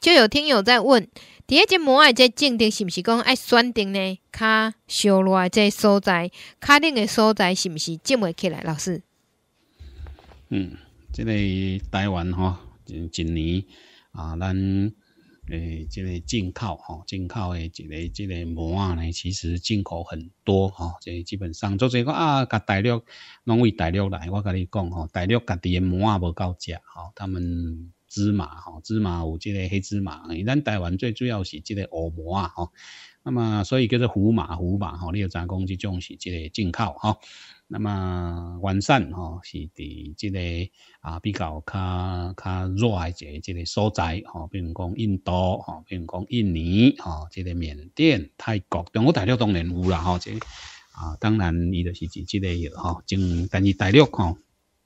就有听友在问，第一只膜啊，这鉴定是不是讲爱选定呢？卡小落这所在，卡定的所在是不是接袂起来？老师，嗯，这个台湾吼，今年啊，咱诶，这个进口吼，进口的一个这个膜啊呢，其实进口很多吼，这基本上做这个啊，甲大陆拢为大陆来，我甲你讲吼，大陆家己的膜啊无够食吼，他们。芝麻哈，芝麻有这个黑芝麻，咱台湾最主要是这个乌麻啊哈。那么所以叫做胡麻胡麻哈，你有查讲这种是这个进口哈。那么完善哈是伫这个啊比较较较弱一个这个所在哈，比如讲印度哈，比如讲印尼哈，这个缅甸、泰国，中国大陆当然有啦哈，这啊当然伊就是指这个哈，正但是大陆哈。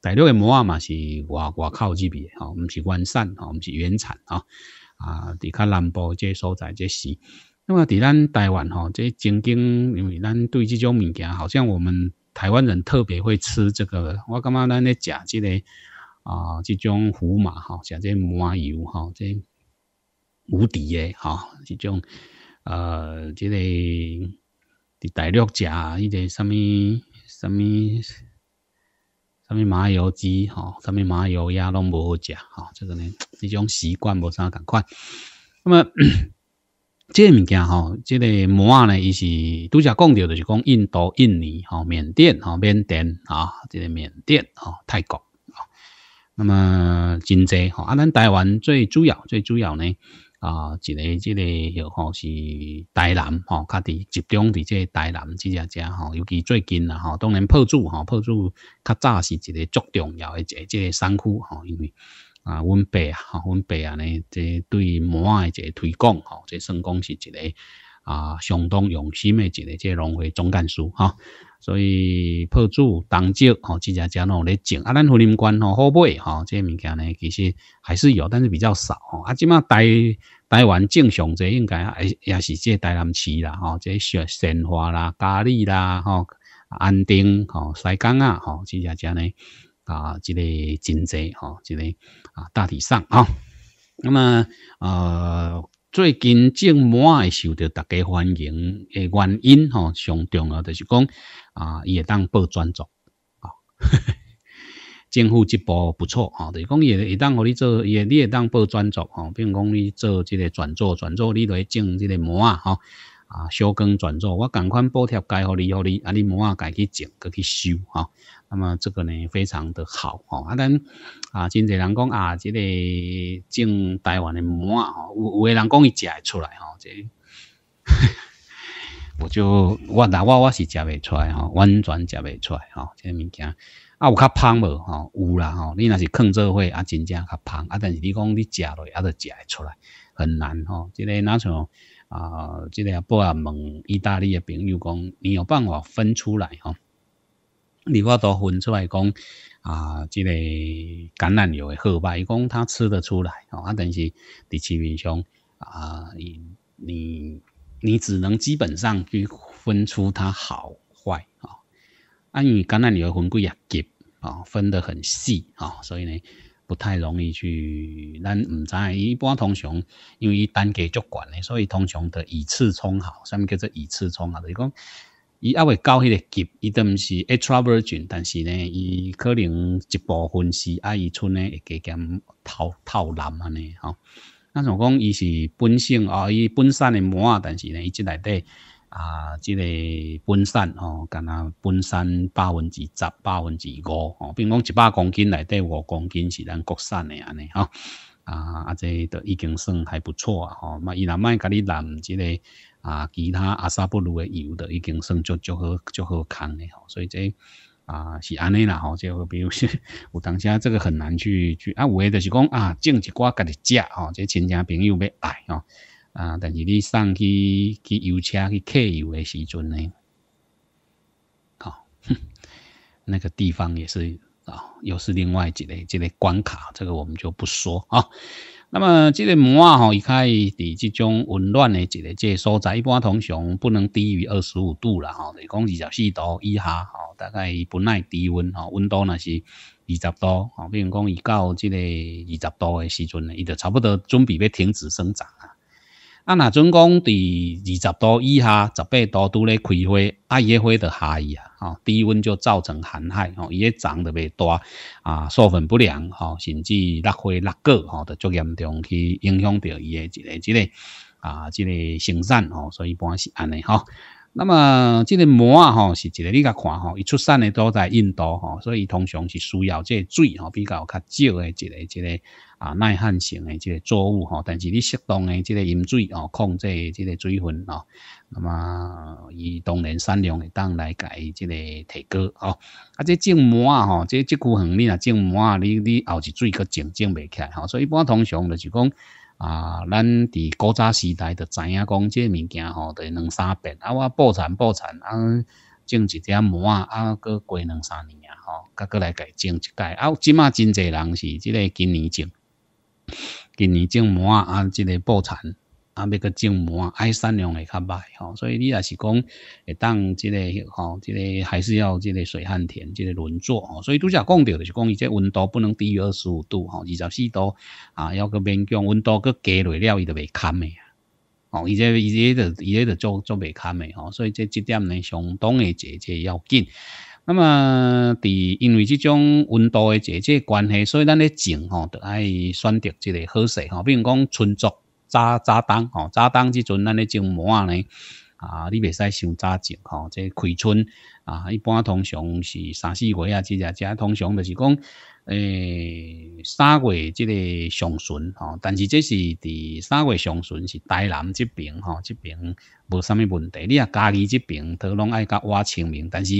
大陆的膜嘛是外外口这边吼，毋是原产吼，毋是原产吼啊，伫较南部这所在这是。那么伫咱台湾吼，这曾经因为咱对这种物件，好像我们台湾人特别会吃这个。我感觉咱咧食这个啊，这种胡麻吼，食这麻油吼，这无敌的吼，这种呃，这个伫大陆食伊个什么什么。什么麻油鸡哈，什么麻油鸭拢无好食哈，这个呢，一种习惯无啥共款。那么，这个物件哈，这个膜啊呢，伊是拄则讲到就是讲印度、印尼、哈缅甸、哈缅甸啊，这个缅甸啊泰国啊，那么真济哈，啊，咱台湾最主要、最主要呢。啊，一个即个又吼是台南吼，较伫集中伫即个台南即只只吼，尤其最近啦吼，当然破主吼，破主较早是一个足重要诶一个即个山区吼，因为啊，阮爸啊，阮爸啊呢，即对膜诶一个推广吼，即算讲是一个啊相当用心诶一个即农会总干事吼。所以破主当酒吼，即只只拢咧种啊，咱福林关吼好买吼，即物件呢其实还是有，但是比较少吼。啊，即马台台湾正常者应该也也是即台南市啦吼，即雪鲜花啦、咖喱啦吼、安定吼、西港啊吼，即只只呢啊，即个真济吼，即个啊大体上吼。那么呃。最近种满会受到大家欢迎的原因，吼，上重要就是讲啊，伊会当报专作，啊，政府这步不错，吼，就是讲伊会当互你做，伊你会当报专作，吼，比如讲你做即个转做，转做你来种即个膜啊，吼，啊，小耕转做，我共款补贴该互你，互你啊，你膜啊，家去种，家去收，吼。那么这个呢，非常的好哦。啊，咱啊，真侪人讲啊，这个种台湾的馍啊，有有的人讲伊食会出来吼，这我就我那我我是食袂出来吼，完全食袂出来吼，这个物件啊有较芳无吼，有啦吼，你若是坑做伙啊，真正较芳啊，但是你讲你食落啊，都食会出来，很难吼。即个若像啊，即个不啊问意大利的朋友讲，你有办法分出来吼？你我都分出来讲啊，这个橄榄油的好歹，伊讲他吃得出来吼啊，但是伫市面上啊，你你你只能基本上去分出它好坏啊。按为橄榄油分几啊级啊，分得很细啊，所以呢不太容易去。咱唔知一般通常，因为单价足悬的，所以通常的以次充好，上面叫做以次充好，就是讲。伊还会高迄个级，伊都毋是 extra virgin，但是呢，伊可能一部分是啊，伊村呢会加减套套蓝安尼吼。那种讲伊是本性哦，伊本山的膜啊，但是呢，伊即内底啊，即个本山吼，敢若本山百分之十、百分之五吼，比如讲一百公斤内底五公斤是咱国产的安尼吼。啊，啊，这都已经算还不错啊吼。嘛，伊若卖甲你揽即个。啊，其他阿萨布鲁的油的已经算足足好足好康的吼，所以这啊是安尼啦吼，就比如说有当下这个很难去去啊，有诶就是讲啊，种一寡家己食吼，即亲戚朋友要爱吼啊，但是你上去去油车去客油的时阵呢，好，那个地方也是啊，又是另外一个这个关卡，这个我们就不说啊。那么这个膜啊，吼，伊开伫这种温暖的一个这个所在，一般通常不能低于二十五度啦，吼，是讲二十四度以下，吼，大概不耐低温，吼，温度那是二十度，吼，比如讲伊到这个二十度的时阵呢，伊就差不多准备要停止生长啊。啊，若准讲伫二十度以下，十八度拄咧开花，啊，伊个花就下伊啊，吼，低温就造成寒害，吼，伊个长得袂大，啊，授粉不良，吼，甚至落花落果，吼，就足严重去影响到伊个一个即个啊，即个生产，吼，所以一般是安尼，吼。那么这个膜啊，吼，是一个你甲看吼，伊出产的都在印度，吼，所以通常是需要这水，吼，比较较少的一个一个啊耐旱性的这个作物，吼，但是你适当的这个饮水，哦，控制这个水分，哦，那么伊当然产量会当来改这个提高，哦，啊，即种膜啊，吼，这这股横你啊，种膜啊，你你后一水去种种未起来，吼，所以一般通常就是讲。啊，咱伫古早时代就知影讲，即个物件吼，得两三遍。啊，我补产补产，啊，种一点膜啊，啊，过过两三年啊，吼，甲过来改种一改。啊，即马真济人是即个今年种，今年种膜啊，啊，即个补产。啊，要个种膜，爱产量会较歹吼，所以你也是讲会当即个吼，即个还是要即个水旱田即个轮作吼，所以拄则讲到就是讲伊这温度不能低于二十五度吼，二十四度啊，要个勉强温度搁加落了，伊就袂堪诶啊，吼，伊这伊这就伊这就做做袂堪诶吼，所以这即点呢相当诶节节要紧。那么伫因为即种温度诶节节关系，所以咱咧种吼，就爱选择即个好势吼，比如讲春作。早早冬吼，早冬即阵咱咧种膜啊呢，啊，你袂使伤早种吼，即开春啊，一般通常是三四月啊，即只只通常就是讲，诶，三月即个上旬吼，但是这是伫三月上旬是台南即边吼，即边无啥物问题。你啊嘉义即边都拢爱甲挖清明，但是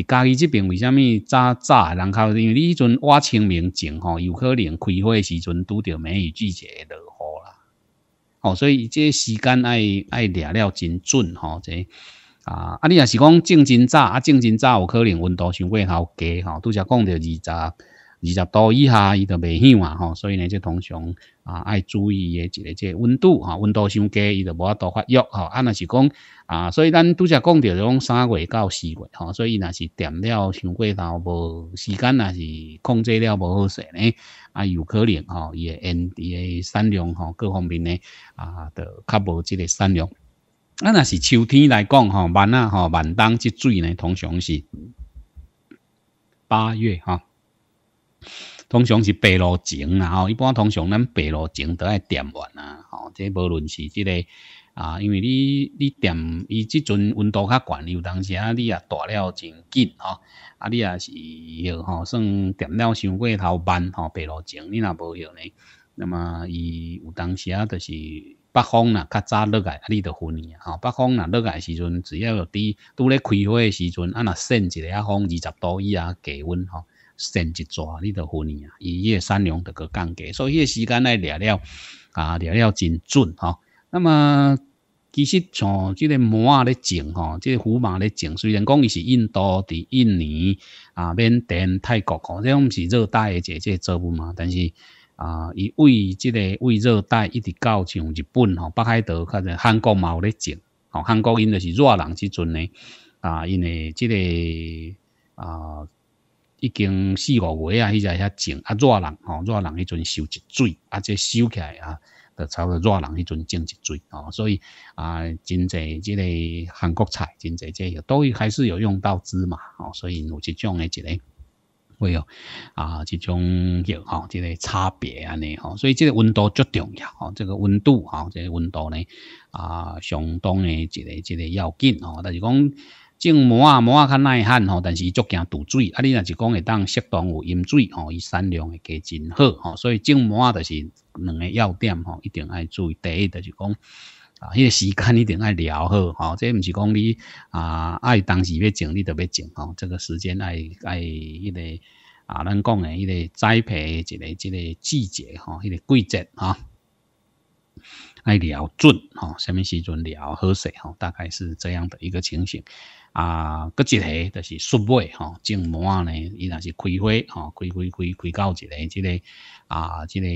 伫嘉义即边为虾米早早人口，因为你迄阵挖清明前吼，有可能开花时阵拄着梅雨季节落雨啦。哦，所以这时间爱爱抓了真准吼，这啊啊，你若是讲种真早啊，种真早有可能温度伤过头低吼，拄则讲着二十二十度以下伊就袂响啊吼，所以呢，这通常啊爱注意诶一个这温度哈，温度伤低伊就无法度发育吼，啊若是讲啊，所以咱拄则讲着种三月到四月吼，所以若是点了伤过头无时间若是控制了无好势呢。啊，有可能吼，伊诶因伊诶产量吼，各方面呢啊，都较无即个产量。啊，若是秋天来讲吼，万啊吼，万冬即水呢，通常是八月哈，通常是白露前啊，吼，一般通常咱白露前都爱点完啊，吼，即无论是即个啊，因为你你点伊即阵温度较悬，有当时啊，你也大了真紧吼。啊，你也是要吼，算点了伤过头慢吼，白露前你若无要呢，那么伊有当时啊，就是北风呐较早落来，啊，你着分去啊，吼，北风若落来时阵，只要有滴拄咧开花诶时阵，啊，若扇一个啊风二十度以下低温吼，扇一抓你就分伊啊，伊迄个产量就个降低，所以迄个时间来掠了啊，掠了真准吼，那么。其实像即个麻啊咧种吼，即个胡麻咧种，虽然讲伊是印度伫印尼啊、缅甸、泰国吼，这种毋是热带诶即个作物嘛，但是啊，伊为即个为热带一直到像日本吼、北海道，较者韩国嘛有咧种，吼韩国因就是热人即阵呢啊，因为即个啊已经四五月啊，迄只遐种啊热人吼，热人迄阵收一水啊，即收起来啊。差不多热人迄阵种一水哦，所以啊，真济即个韩国菜，真济这个都还是有用到芝麻哦，所以有即种诶一个会有啊，即种有吼，即个差别安尼吼，所以即个温度最重要吼，这个温度吼，这个温度呢啊，相当诶一个一个要紧吼，但是讲。种膜啊，膜啊较耐旱吼，但是伊足惊堵水。啊，你若是讲会当适当有饮水吼，伊产量会加真好吼。所以种膜啊，就是两个要点吼，一定爱注意。第一就是讲啊，迄个时间一定爱聊好吼。这毋是讲你啊爱当时要种，你就要种吼。这个时间爱爱迄个啊，咱讲诶迄个栽培一个即个季节吼，迄个季节吼。爱聊准吼，什么时阵聊好势吼，大概是这样的一个情形。啊，搁一个就是雪尾吼，种膜呢，伊若是开花吼，开开开开到一个即个啊，即个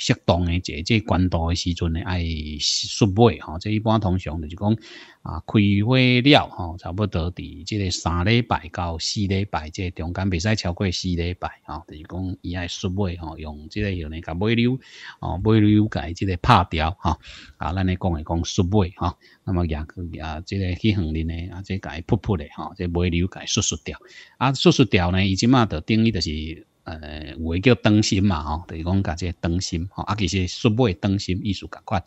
适当的即即关度的时阵呢，爱雪尾吼，这一般通常就是讲啊，开花了吼，差不多伫即个三礼拜到四礼拜，即中间袂使超过四礼拜吼，就是讲伊爱雪尾吼，用即个用呢甲尾溜哦，尾溜甲即个拍掉吼，啊咱咧讲诶讲缩尾吼，那么也也即个去横林呢，啊，即个扑扑咧吼，即尾流甲缩缩掉，啊，缩缩掉呢，伊即马着定义着是。呃，有诶叫灯芯嘛吼，就是讲甲这灯芯吼，啊其实雪尾灯芯意思共款。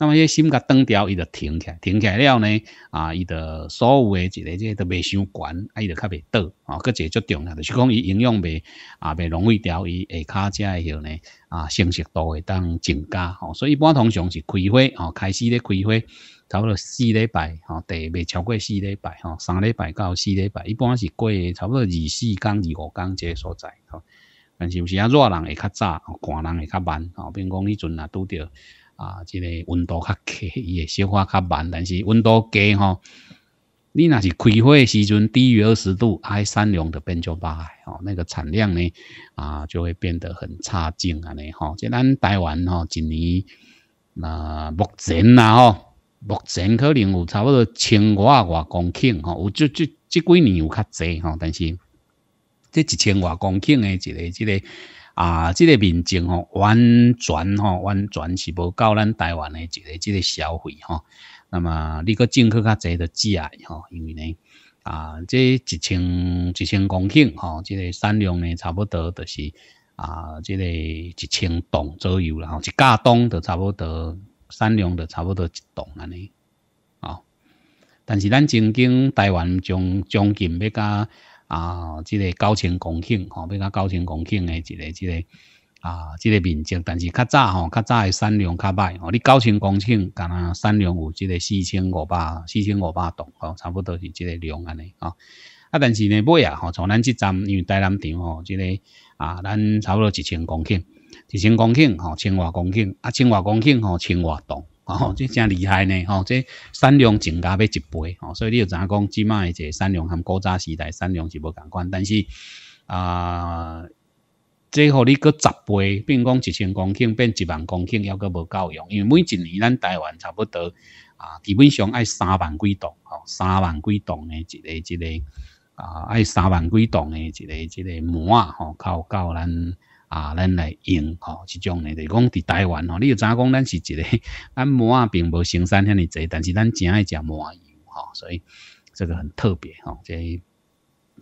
那么这芯甲断掉，伊就停起来，停起来了呢，啊，伊的所有诶一个这都未伤悬，啊，伊就较未倒，啊，搁一个足重要，就是讲伊营养未啊未浪费掉，伊下骹只诶迄呢，啊，成熟度会当增加，吼，所以一般通常是开花，吼，开始咧开花，差不多四礼拜，吼，第未超过四礼拜，吼，三礼拜到四礼拜，一般是过差不多二四工、二五工这个所在，吼。但是有时啊，热人会较早，寒人会较慢。吼，比如讲，迄阵啊，拄着啊，即个温度较低，伊会消化较慢。但是温度低吼，你若是开花时阵低于二十度，还产量就变做歹吼，那个产量呢啊，就会变得很差劲安尼吼。即咱台湾吼，一年那目前呐吼，目前可能有差不多千外外公顷吼，有即即即几年有较济吼，但是。这一千外公顷的一个、这个啊，这个面积吼，完全吼，完全是无够咱台湾的一个、这个消费吼。那么你个进口较济的食吼，因为呢啊，这一千一千公顷吼，这个产量呢差不多就是啊，这个一千栋左右啦，吼，一架吨就差不多产量就差不多一栋安尼啊。但是咱曾经台湾将将近要甲啊，即个九千公顷吼，比较九千公顷的一个即个啊，即个面积，但是较早吼，较早诶产量较歹吼，你九千公顷，敢若产量有即个四千五百四千五百吨吼，差不多是即个量安尼吼。啊，但是呢，尾啊吼，从咱即站因为台南场吼，即个啊，咱差不多一千公顷，一千公顷吼，千外公顷，啊，千外公顷吼，千外吨。哦，这真厉害呢！吼，这产量增加要一倍，吼，所以你就知影讲，即卖这产量和古早时代产量是无共款，但是啊，这互你搁十倍，变讲一千公顷变一万公顷，抑搁无够用，因为每一年咱台湾差不多啊，基本上爱三万几吨，吼，三万几吨的一个一个啊，爱三万几吨的一个一个膜啊，吼，靠到咱。啊，咱来用吼，即种呢，就是讲伫台湾吼，你就知影讲咱是一个，咱膜啊并无生产遐尼济，但是咱真爱食麻油吼，所以这个很特别吼，这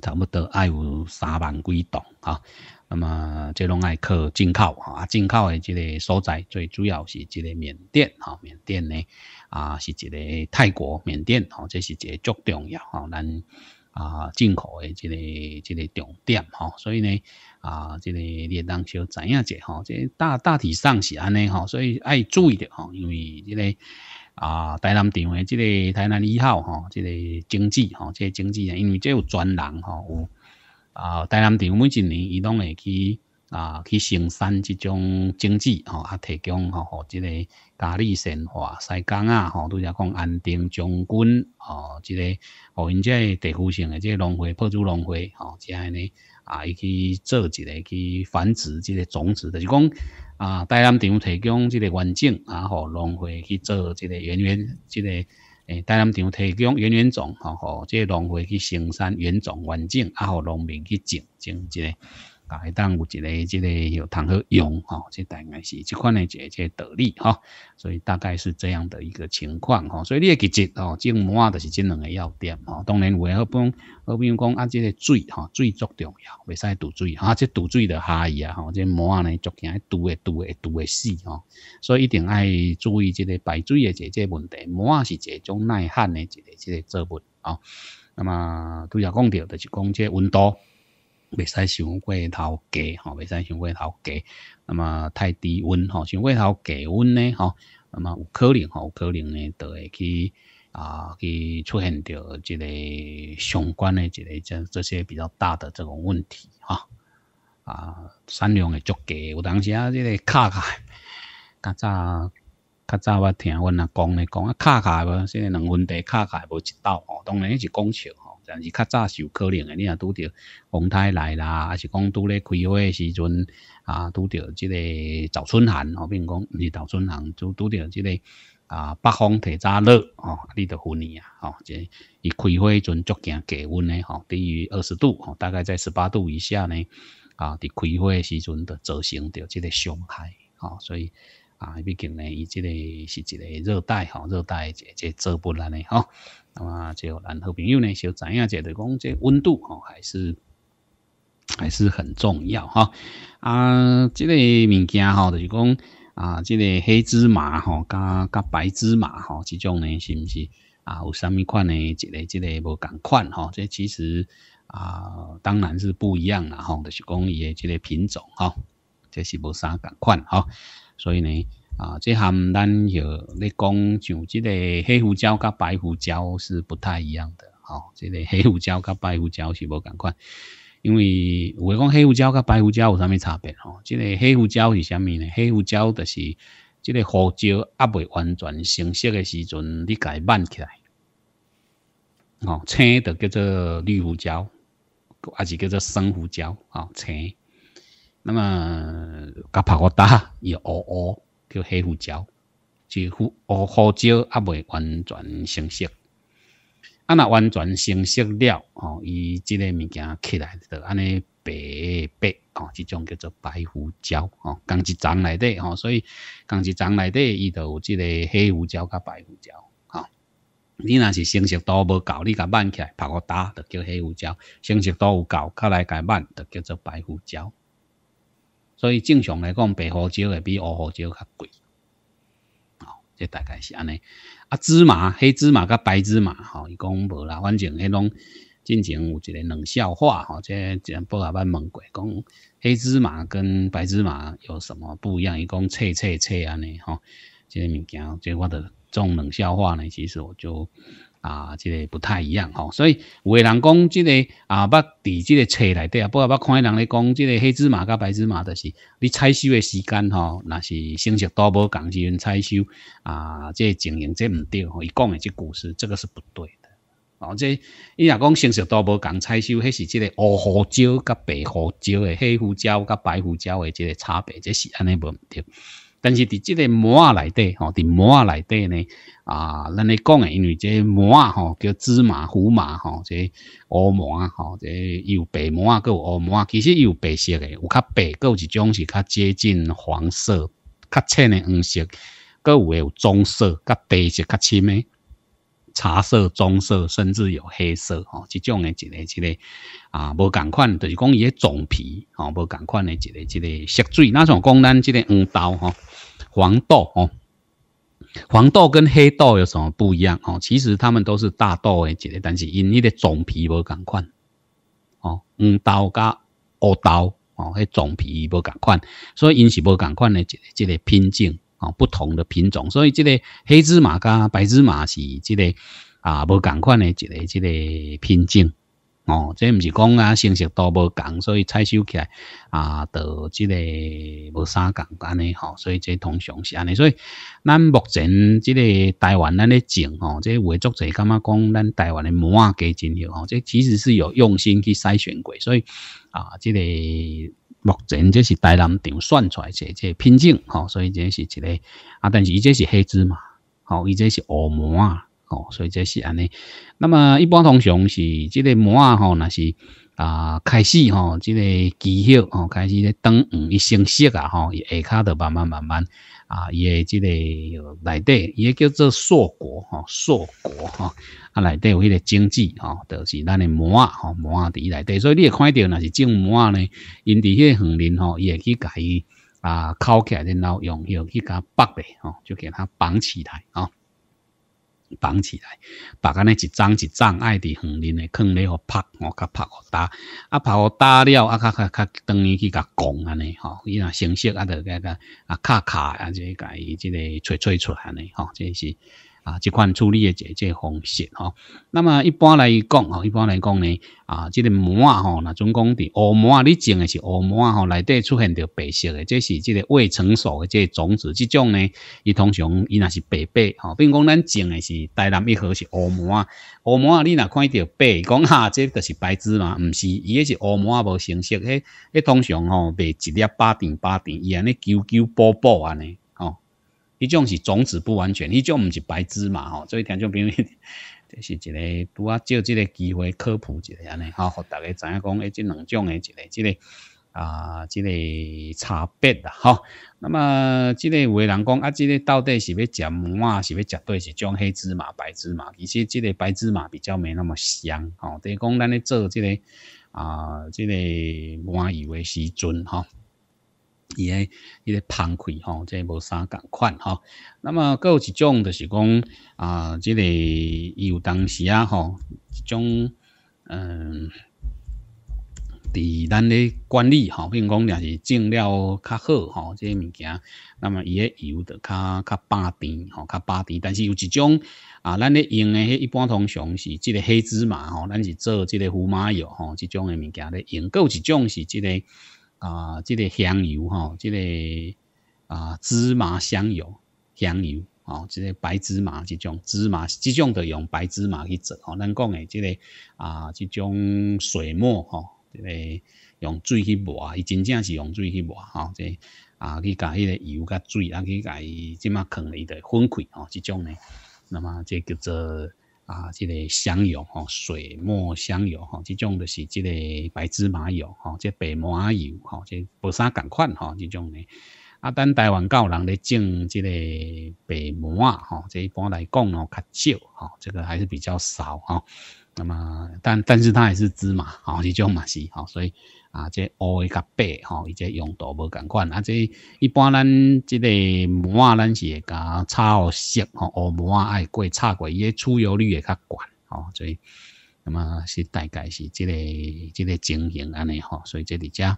差不多爱有三万几栋吼，那么这拢爱靠进口吼，啊，进口的即个所在最主要是即个缅甸吼，缅甸呢啊是一个泰国缅甸吼，这是一个足重要吼，咱。啊，进口的这个这个重点吼，所以呢，啊，这个你当小知影者吼，这大大体上是安尼吼，所以爱注意着吼，因为这个啊，台南场的这个台南一号吼，这个经济吼，这经济因为这有专人吼，有啊，台南场每一年伊拢会去。啊，去生产即种经济吼，啊，提供吼，互即个嘉义县化西江啊，吼，拄则讲安定将军吼，即个互因即地区性诶即个农会、破竹农会吼，即个呢啊，伊去做一个去繁殖即个种子，就是讲啊，台南场提供即个环境啊，互农会去做即个原原即个诶，台南场提供原原种吼，互即个农会去生产原种环境，啊，互农民去种种即个。啊，当有一个即个有通好用吼，这大概是即款诶一个道理吼，所以大概是这样的一个情况吼，所以你诶记住吼，种膜就是即两个要点吼，当然有诶好比好比讲啊，即个水吼，水足重要，袂使堵水哈，即堵水的下伊啊吼，即膜呢足惊堵诶堵诶堵诶死吼，所以一定爱注意即个排水诶即个问题，膜是一种耐旱诶一个即个作物吼，那么拄则讲着就是讲即温度。袂使想过头低吼，袂使想过头低。那么太低温吼，想过头低温呢吼，那么有可能吼，有可能呢，就会去啊，去出现着即个相关的即个这这些比较大的这种问题哈。啊，产量会足低，有当时啊，即个卡卡，较早较早我听阮阿公咧讲啊，卡卡无，现在两分地卡卡无一道哦，当然是讲笑，但是较早是有可能诶，你若拄着风台来啦，还是讲拄咧开花诶时阵啊，拄着即个早春寒吼，比如讲毋是早春寒，就拄着即个啊北风提早热吼，你着昏去啊，吼，即伊开花迄阵足惊低温诶吼，低于二十度吼，大概在十八度以下呢，啊，伫开花诶时阵着造成着即个伤害吼，所以。啊，毕竟呢，伊即个是一个热带吼，热带即即植物安尼吼。那么就咱好朋友呢，小知影者就讲，这温度吼还是还是很重要哈。啊，即个物件吼，就是讲啊，即个黑芝麻吼，加加白芝麻吼，即种呢是毋是啊？有啥物款呢？一个这个无共款吼，这其实啊，当然是不一样啦吼，就是讲伊诶即个品种吼，这是无啥共款吼。所以呢，啊，这含咱有咧讲，像这个黑胡椒甲白胡椒是不太一样的，吼，这个黑胡椒甲白胡椒是无共款，因为有讲黑胡椒甲白胡椒有啥物差别吼？这个黑胡椒是啥物呢？黑胡椒就是这个胡椒还未完全成熟诶时阵，你甲伊挽起来，哦，青的叫做绿胡椒，还是叫做生胡椒，哦，青。那么，甲拍个打伊乌乌叫黑胡椒，就胡胡椒还未完全成熟。啊，若完全成熟了，哦，伊即个物件起来就安尼白白，哦，即种叫做白胡椒，哦，刚一丛内底，吼，所以刚一丛内底伊就有即个黑胡椒甲白胡椒，吼。你若是成熟度无够，你甲挽起来拍个打，就叫黑胡椒；成熟度有够，较来甲挽，就叫做白胡椒。所以正常来讲，白胡椒会比乌胡椒较贵，好，这大概是安尼。啊，芝麻、黑芝麻甲白芝麻，吼，伊讲无啦，反正迄种进前有一个冷笑话，吼，这这报下捌问过，讲黑芝麻跟白芝麻有什么不一样？伊讲切切切安尼，吼，这个物件，这我的这种冷笑话呢，其实我就。啊，即个不太一样吼，所以有诶人讲即个啊，捌伫即个册内底啊，不过捌看人咧讲，即个黑芝麻甲白芝麻，就是你采收诶时间吼，若是成熟度无共时阵采收啊，即个经营这毋对吼，伊讲诶即故事，这个是不对的。哦，即伊若讲成熟度无共采收，迄是即个乌胡椒甲白胡椒诶，黑胡椒甲白胡椒诶即个差别，这是安尼无毋对。但是伫即个膜啊内底吼，伫膜啊内底呢，啊，咱咧讲诶，因为这膜啊吼叫芝麻糊麻吼，这乌膜吼，这有白膜仔，有乌膜啊，其实有白色诶，有较白，有一种是较接近黄色、较浅诶黄色，搁有诶有棕色、较白色较深诶。茶色、棕色，甚至有黑色，吼，即种诶一个一个啊，无共款，就是讲伊诶种皮，吼，无共款诶一个一个色水。那像讲咱即个黄豆，吼，黄豆，吼，黄豆跟黑豆有什么不一样？吼，其实它们都是大豆诶一个，但是因伊的种皮无共款，哦，黄豆甲乌豆，哦，迄种皮无共款，所以因是无共款诶一个一个品种。哦，不同的品种，所以这个黑芝麻加白芝麻是这个啊，无共款的一个这个品种。哦，这毋是讲啊，成熟度无共，所以采收起来啊，得这个无啥共安尼吼，所以这通常是安尼。所以咱目前这个台湾咱咧种吼，这画作者感觉讲咱台湾的膜啊加真好吼，这其实是有用心去筛选过，所以啊，这个。目前这是台南场选出来这这品种，吼，所以这是一个啊，但是伊这是黑芝麻，吼，伊这是乌木啊，吼，所以这是安尼。那么一般通常是这个木啊，吼，那是啊开始吼，这个机叶吼开始咧等黄一成熟啊，吼，伊下骹就慢慢慢慢啊，伊诶即个内底，伊叫做硕果，吼，硕果，吼。啊，内底有迄个经济吼，就是咱诶膜啊，吼膜啊伫内底，所以你会看到，若是种膜呢，因伫迄个园林吼，伊会去甲伊啊烤起来，然后用迄个去甲绑咧，吼，就给它绑起来，吼，绑起来，绑安尼一张一张爱伫横林诶坑咧，互拍，我，甲拍互打，啊拍互打了，啊较较较等于去甲拱安尼，吼，伊若成色啊，着甲甲啊卡卡啊，就甲伊即个吹吹出来安尼，吼，这是。啊，即款处理的这这方式吼。那么一般来讲吼，一般来讲呢，啊，这个膜啊吼，那总讲伫乌膜啊，你种的是乌膜啊吼，内底出现着白色的，这是这个未成熟的这种子，这种呢，伊通常伊若是白白吼，比如讲咱种的是台南一盒是乌膜啊，乌膜啊，你若看到白，讲哈，这就是白芝麻，毋是，伊迄是乌膜啊无成熟，迄迄通常吼卖一粒八点八点，伊安尼揪揪波波安尼。一种是种子不完全，一种毋是白芝麻吼，所以听众朋友，这是一个拄啊借即个机会科普一下安尼，吼，互大家知影讲，诶，即两种诶，一个即个啊，即个差别啦，吼。那么即个有诶人讲啊，即个到底是要食馍，是要食对是种黑芝麻、白芝麻？其实即个白芝麻比较没那么香，吼。等于讲咱咧做即个啊，即个馍油诶时阵，吼。伊个伊个芳气吼，即无啥共款吼。那么，佫有一种就是讲啊，即个伊有当时啊吼，一种嗯，伫咱咧管理吼，比如讲若是种了较好吼，即个物件，那么伊个油着较较巴甜吼，较巴甜。但是有一种啊，咱咧用诶，迄一般通常是即个黑芝麻吼，咱是做即个胡麻油吼，即种诶物件咧用。佫有一种是即个。啊，这个香油哈，这个啊芝麻香油、香油哦，这个白芝麻这种芝麻，这种的用白芝麻去做哦。咱讲的这个啊，这种水墨哈，这个用水去磨，伊真正是用水去磨哈。这啊去甲迄个油甲水啊去甲伊即马放伊的分开哦，这种呢，那么这叫做。啊，这个香油吼，水墨香油吼，这种就是这个白芝麻油吼，这白麻油吼，这无啥共款吼，这种呢。啊，等台湾教人咧种这个白麻吼，这一般来讲哦较少吼，这个还是比较少吼。那么，但但是它也是芝麻吼，这种嘛是吼，所以。啊，这乌诶甲白吼，伊这用途无共款。啊，即一般咱这个膜仔，咱是会甲炒熟吼，乌膜仔爱过炒过，伊诶出油率会较悬吼，所以那么是大概是这个这个情形安尼吼，所以这里遮。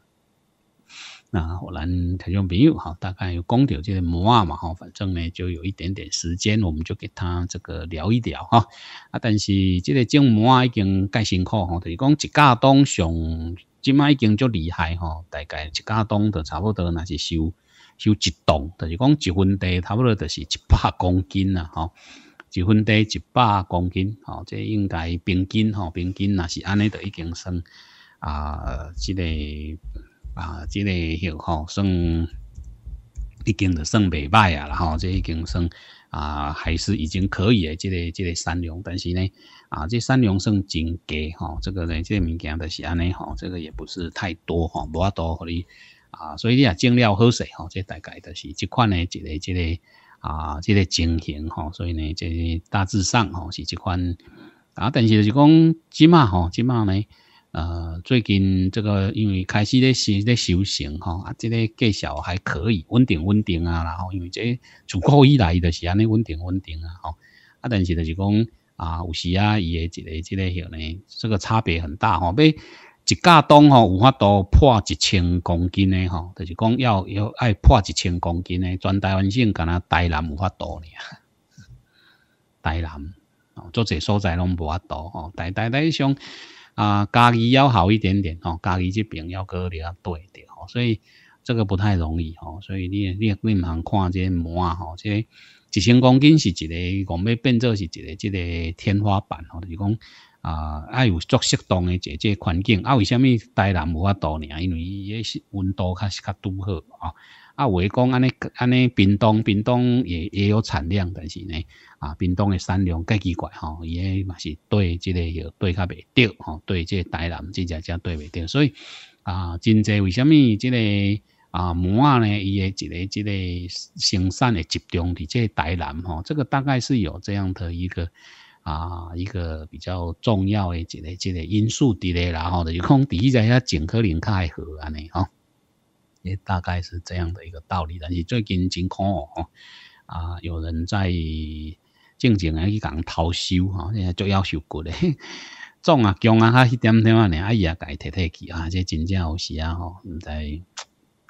那我咱听众朋友哈，大概有讲到这个膜仔嘛吼，反正呢就有一点点时间，我们就给他这个聊一聊哈。啊，但是这个种膜仔已经介辛苦吼，就是讲一架当上。即卖已经足厉害吼，大概一架东就差不多，若是收收一栋，就是讲一分地差不多就是一百公斤啦吼，一分地一百公斤吼，这应该平均吼，平均若是安尼就已经算啊，即个啊，即个许吼算已经就算袂歹啊啦吼，这已经算啊，还是已经可以诶，即个即个产量，但是呢。啊，这三两算真低吼，这个呢，这个物件就是安尼吼，这个也不是太多吼，无法多互你啊，所以你也尽量好势吼，这大概就是这款呢一个一个啊，这个情形吼，所以呢，这大致上吼是即款啊，但是就是讲即码吼，即码呢，呃，最近这个因为开始咧是咧修行吼，啊，这个绩效还可以，稳定稳定啊，然后因为这自古以来就是安尼稳定稳定啊，吼，啊，但是就是讲。啊，有时啊，伊诶一个即个许呢，这个差别很大吼。要一架东吼有法度破一千公斤诶吼，就是讲要要爱破一千公斤诶，全台湾省敢若台南有法度尔。台南哦，做这所在拢无法度吼，台台台上啊，家己要好一点点吼，家己这边要搁了对点吼，所以这个不太容易吼，所以你你你毋通看这膜啊吼，这。一千公斤是一个，讲要变做是一个，这个天花板吼，就是讲啊，爱有足适当的这这环境。啊，为虾米台南无法度呢？因为伊个是温度较是较拄好啊。啊，话讲安尼安尼，冰冻冰冻也也有产量，但是呢，啊，冰冻的产量介奇怪吼，伊个嘛是对即个对较袂着吼，对即个台南即只只对袂着，所以啊，真济为虾米即个？啊，膜啊呢，伊诶一个一个生产诶集中伫这台南吼，这个大概是有这样的一个啊一个比较重要诶一个一个因素伫咧啦吼，就是讲第一在遐整颗林开河安尼吼，也大概是这样的一个道理。但是最近情况哦，啊有人在静静诶去讲偷收吼，现在就要求过咧，种啊姜啊，哈一点点啊，呢，啊伊啊家己摕摕去啊，这真正有时啊吼，毋知。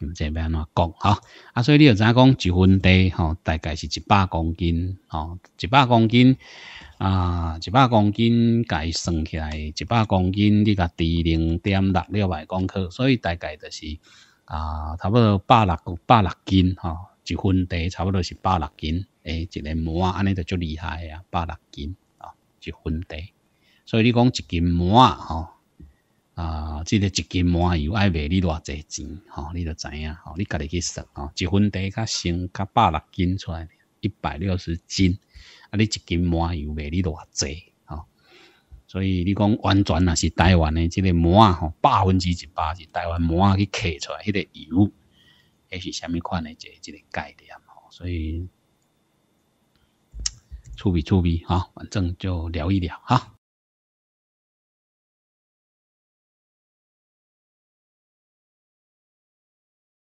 毋知要安怎讲吼。啊，所以你就知影讲一分地吼，大概是一百公斤吼，一百公斤啊，一百公斤伊算起来，一百公斤你甲低零点六六百公克，所以大概就是啊，差不多百六百六斤吼，一分地差不多是百六斤诶，一个馍安尼就足厉害啊，百六斤啊，一分地。所以你讲一斤馍吼。啊，即个一斤麻油爱卖你偌济钱，吼，你就知影，吼，你家己去算，吼，一分地较成较百六斤出来，一百六十斤，啊，你一斤麻油卖你偌济，所以你讲完全若是台湾的这个麻吼，百分之一百是台湾麻去刻出来，迄个油，迄是虾米款的这这个概念，吼，所以，趣味趣味，哈，反正就聊一聊，哈。